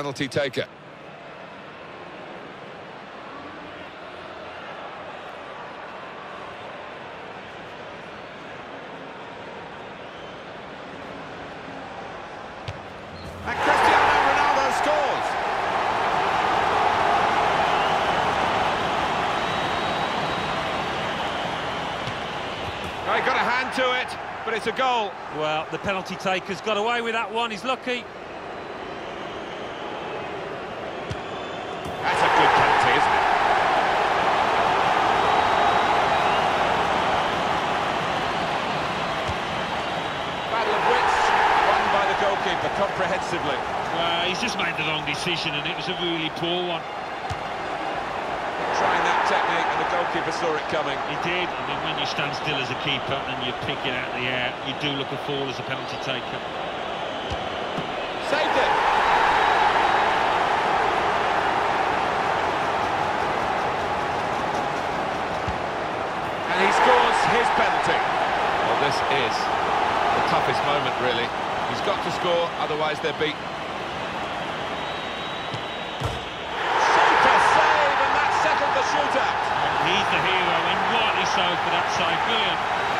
penalty taker. And Cristiano Ronaldo scores. Well, he got a hand to it, but it's a goal. Well, the penalty taker's got away with that one. He's lucky. That's a good penalty, isn't it? Battle of wits, won by the goalkeeper comprehensively. Well, he's just made the wrong decision, and it was a really poor one. Trying that technique, and the goalkeeper saw it coming. He did. I mean, when you stand still as a keeper and you pick it out of the air, you do look a fool as a penalty taker. Saved it. And he scores his penalty. Well, this is the toughest moment, really. He's got to score, otherwise they're beaten. Super save, and that settled the shootout. He's the hero, and rightly so for that save. Brilliant.